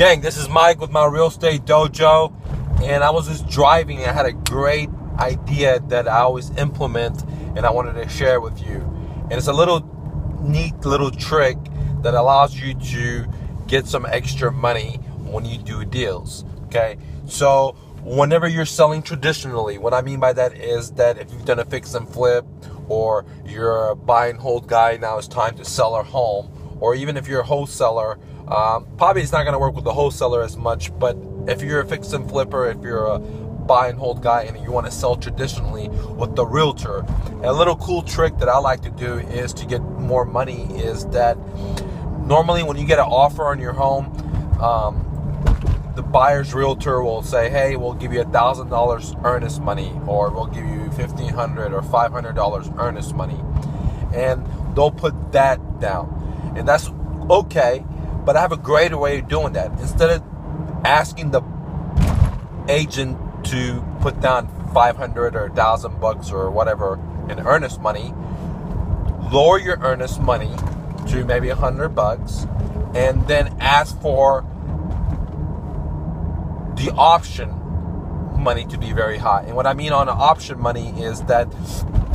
Gang, this is Mike with my real estate dojo, and I was just driving. I had a great idea that I always implement, and I wanted to share with you. And it's a little neat little trick that allows you to get some extra money when you do deals. Okay, so whenever you're selling traditionally, what I mean by that is that if you've done a fix and flip, or you're a buy and hold guy, now it's time to sell a home, or even if you're a wholesaler um, probably it's not going to work with the wholesaler as much, but if you're a fix and flipper, if you're a buy and hold guy and you want to sell traditionally with the realtor, a little cool trick that I like to do is to get more money is that normally when you get an offer on your home, um, the buyer's realtor will say, "Hey, we'll give you a thousand dollars earnest money, or we'll give you fifteen hundred or five hundred dollars earnest money," and they'll put that down, and that's okay but I have a greater way of doing that. Instead of asking the agent to put down 500 or 1000 bucks or whatever in earnest money, lower your earnest money to maybe 100 bucks and then ask for the option money to be very high. And what I mean on the option money is that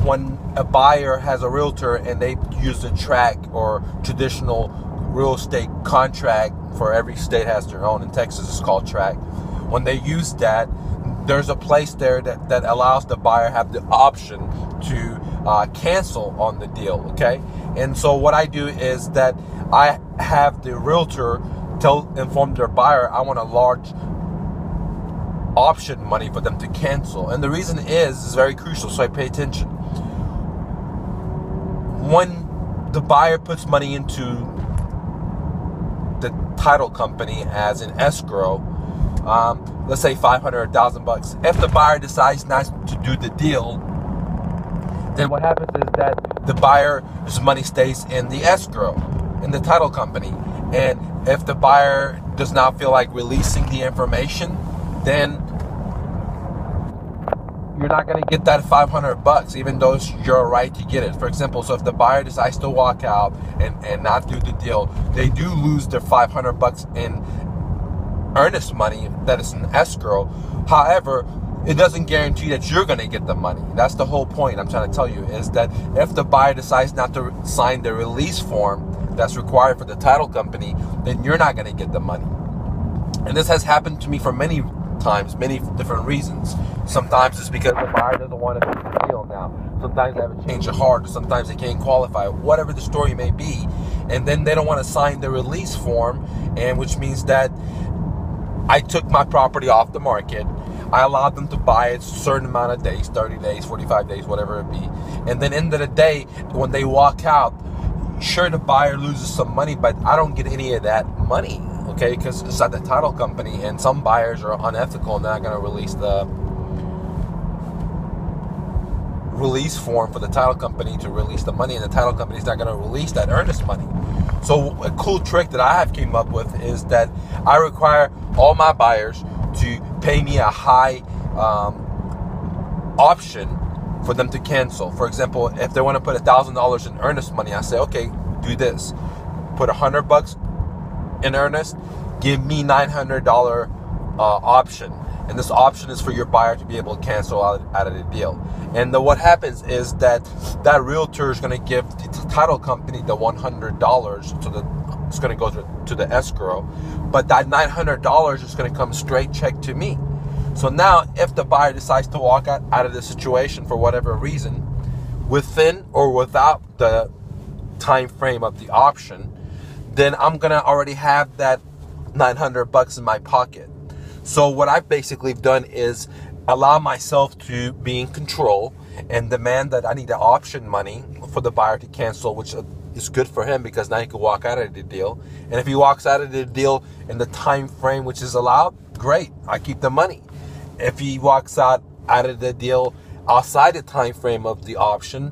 when a buyer has a realtor and they use a TREC or traditional real estate contract for every state has their own. In Texas, it's called TREC. When they use that, there's a place there that, that allows the buyer have the option to uh, cancel on the deal. Okay, and so what I do is that I have the realtor tell inform their buyer I want a large option money for them to cancel, and the reason is is very crucial. So I pay attention when the buyer puts money into title company as an escrow, um, let's say 500 or 1000 bucks. If the buyer decides not to do the deal, then what happens is that the buyer's money stays in the escrow, in the title company. And if the buyer does not feel like releasing the information, then you're not going to get that 500 bucks, even though it's your right to get it. For example, so if the buyer decides to walk out and, and not do the deal, they do lose their 500 bucks in earnest money that is an escrow. However, it doesn't guarantee that you're going to get the money. That's the whole point I'm trying to tell you is that if the buyer decides not to sign the release form that's required for the title company, then you're not going to get the money. And this has happened to me for many times, many different reasons. Sometimes it's because the buyer doesn't want to do the deal now. Sometimes they have a change of heart, or sometimes they can't qualify, whatever the story may be. And then they don't want to sign the release form, and which means that I took my property off the market. I allowed them to buy it a certain amount of days, 30 days, 45 days, whatever it be. And then end of the day, when they walk out, sure the buyer loses some money, but I don't get any of that money okay? Because it's at the title company, and some buyers are unethical and they're not going to release the release form for the title company to release the money, and the title company is not going to release that earnest money. So a cool trick that I have came up with is that I require all my buyers to pay me a high um, option for them to cancel. For example, if they want to put a thousand dollars in earnest money, I say, okay, do this. Put a hundred bucks in earnest, give me $900 uh, option. And this option is for your buyer to be able to cancel out, out of the deal. And the, what happens is that that realtor is going to give the title company the $100 to the it's going to go to, to the escrow, but that $900 is going to come straight check to me. So now, if the buyer decides to walk out, out of the situation for whatever reason, within or without the time frame of the option, then I'm gonna already have that 900 bucks in my pocket. So what I've basically done is allow myself to be in control and demand that I need the option money for the buyer to cancel, which uh, is good for him because now he can walk out of the deal. And if he walks out of the deal in the time frame which is allowed, great, I keep the money. If he walks out out of the deal outside the time frame of the option,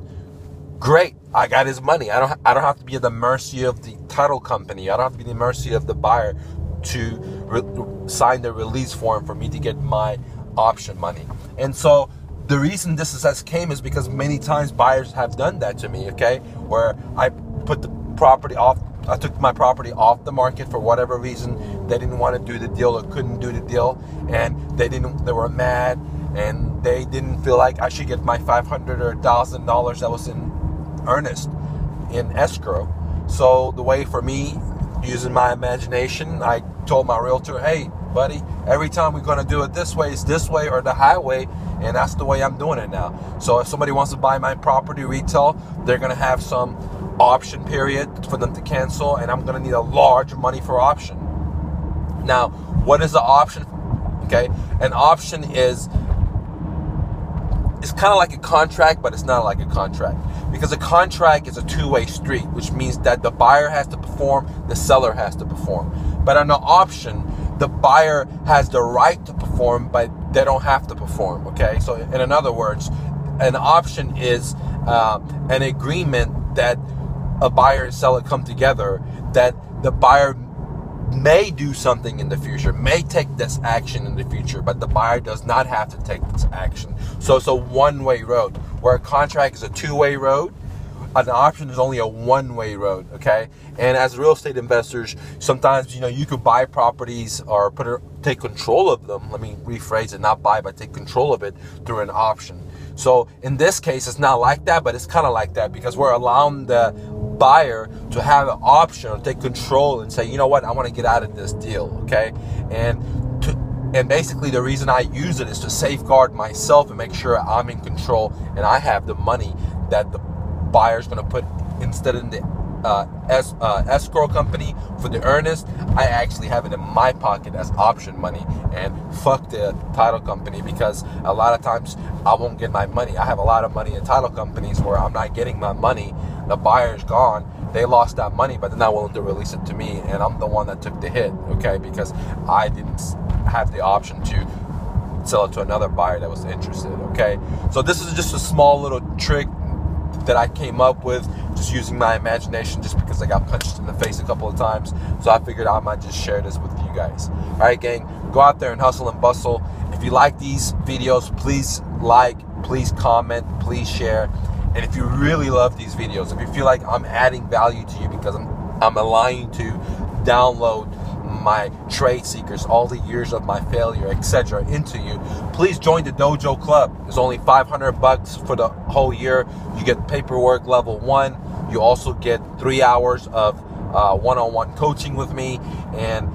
great, I got his money. I don't I don't have to be at the mercy of the title company. I don't have to be the mercy of the buyer to re- sign the release form for me to get my option money. And so the reason this has came is because many times buyers have done that to me, okay? Where I put the property off I took my property off the market for whatever reason. They didn't want to do the deal or couldn't do the deal, and they didn't. They were mad, and they didn't feel like I should get my five hundred or thousand dollars that was in earnest in escrow. So the way for me, using my imagination, I told my realtor, "Hey, buddy, every time we're going to do it this way, it's this way or the highway." And that's the way I'm doing it now. So if somebody wants to buy my property retail, they're going to have some option period for them to cancel, and I'm going to need a large money for option. Now, what is the option? Okay, an option is it's kind of like a contract, but it's not like a contract because a contract is a two-way street, which means that the buyer has to perform, the seller has to perform. But on an option, the buyer has the right to perform, but they don't have to perform. Okay, so in other words, an option is uh, an agreement that a buyer and seller come together that the buyer may do something in the future, may take this action in the future, but the buyer does not have to take this action. So it's a one way road. Where a contract is a two way road, an option is only a one way road, okay? And as real estate investors, sometimes you know you could buy properties or put it, take control of them. Let me rephrase it: not buy, but take control of it through an option. So in this case, it's not like that, but it's kind of like that because we're allowing the buyer to have an option or take control and say, you know what, I want to get out of this deal, okay? And to, and basically the reason I use it is to safeguard myself and make sure I'm in control and I have the money that the buyer's going to put instead in the uh, uh, escrow company for the earnest, I actually have it in my pocket as option money. And fuck the title company because a lot of times I won't get my money. I have a lot of money in title companies where I'm not getting my money. The buyer's gone. They lost that money, but they're not willing to release it to me. And I'm the one that took the hit, okay? Because I didn't have the option to sell it to another buyer that was interested, okay? So this is just a small little trick that I came up with just using my imagination just because I got punched in the face a couple of times. So I figured I might just share this with you guys. All right, gang, go out there and hustle and bustle. If you like these videos, please like, please comment, please share. And if you really love these videos, if you feel like I'm adding value to you because I'm I'm allowing to download my trade secrets, all the years of my failure, etc., into you, please join the Dojo Club. It's only 500 bucks for the whole year. You get paperwork level one. You also get three hours of uh, one-on-one coaching with me, and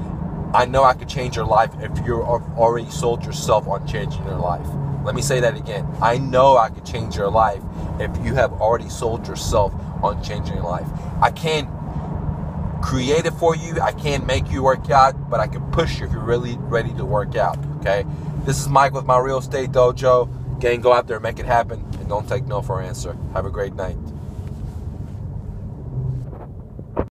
I know I could change your life if you're already sold yourself on changing your life. Let me say that again. I know I could change your life if you have already sold yourself on changing your life. I can't create it for you. I can't make you work out, but I can push you if you're really ready to work out. Okay. This is Mike with my real estate dojo. Gang, go out there, make it happen, and don't take no for an answer. Have a great night.